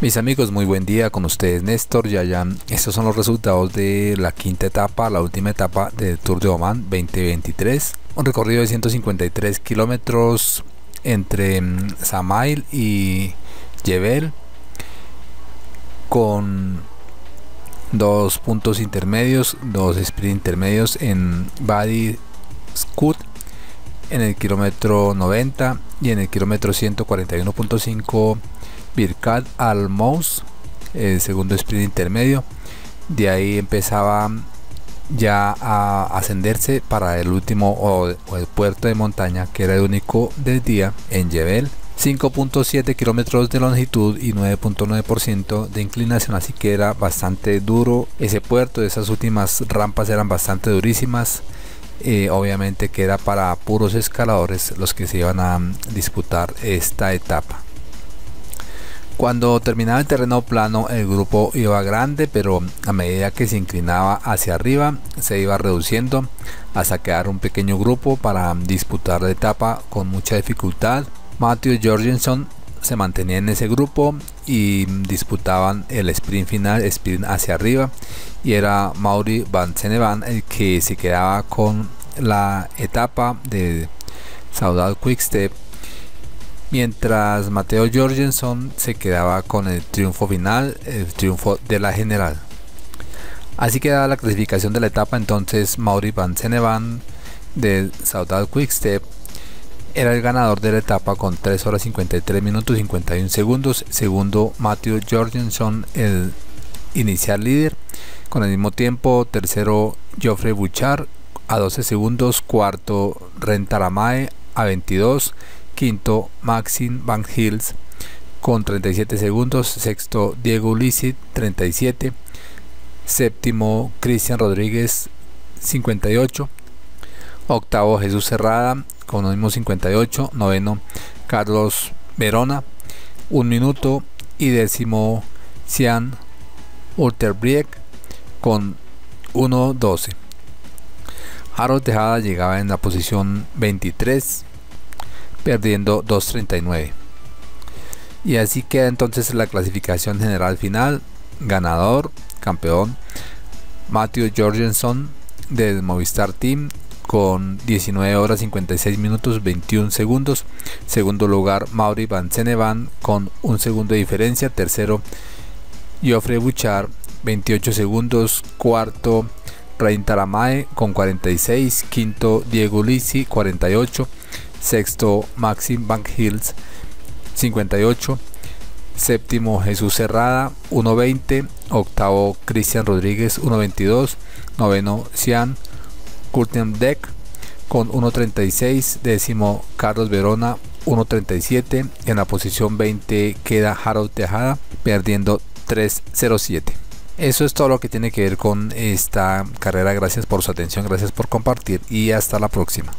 Mis amigos, muy buen día con ustedes Néstor ya Estos son los resultados de la quinta etapa, la última etapa del Tour de Oman 2023. Un recorrido de 153 kilómetros entre mm, Samail y Jebel con dos puntos intermedios, dos sprint intermedios en Badi Scud en el kilómetro 90 y en el kilómetro 141.5 Birkat al Mous, el segundo sprint intermedio. De ahí empezaba ya a ascenderse para el último o, el puerto de montaña que era el único del día en Jebel 5.7 kilómetros de longitud y 9.9% de inclinación así que era bastante duro ese puerto. Esas últimas rampas eran bastante durísimas. Eh, obviamente que era para puros escaladores los que se iban a disputar esta etapa cuando terminaba el terreno plano el grupo iba grande pero a medida que se inclinaba hacia arriba se iba reduciendo hasta quedar un pequeño grupo para disputar la etapa con mucha dificultad. Matthew Jorgensen se mantenía en ese grupo y disputaban el sprint final, sprint hacia arriba y era Mauri Van Zenevan el que se quedaba con la etapa de Saudal Quickstep mientras Mateo Jorgensen se quedaba con el triunfo final, el triunfo de la general. Así quedaba la clasificación de la etapa, entonces Mauri Van Zenevan de Saudal Quickstep era el ganador de la etapa con 3 horas 53 minutos 51 segundos, segundo Matthew Jorgensen el inicial líder con el mismo tiempo, tercero Geoffrey Bouchard a 12 segundos, cuarto Rentaramae a 22 quinto Maxim Van Hills con 37 segundos, sexto Diego Ulises 37, séptimo Cristian Rodríguez 58, octavo Jesús Cerrada con los mismos 58, noveno Carlos Verona, un minuto. Y décimo Cian Ulterbriek con 1.12. Harold Tejada llegaba en la posición 23 perdiendo 2.39. Y así queda entonces la clasificación general final. Ganador, campeón, Matthew Jorgensen del Movistar Team con 19 horas 56 minutos 21 segundos. Segundo lugar, Mauri Van Zenevan con un segundo de diferencia. Tercero, Geoffrey Bouchard 28 segundos. Cuarto, Rain Taramae con 46. Quinto, Diego Lisi 48 sexto Maxim Bank Hills 58, séptimo Jesús Cerrada 1.20, octavo Cristian Rodríguez 1.22, noveno Cian Curtin Deck con 1.36, décimo Carlos Verona 1.37, en la posición 20 queda Harold Tejada perdiendo 3.07. Eso es todo lo que tiene que ver con esta carrera. Gracias por su atención, gracias por compartir y hasta la próxima.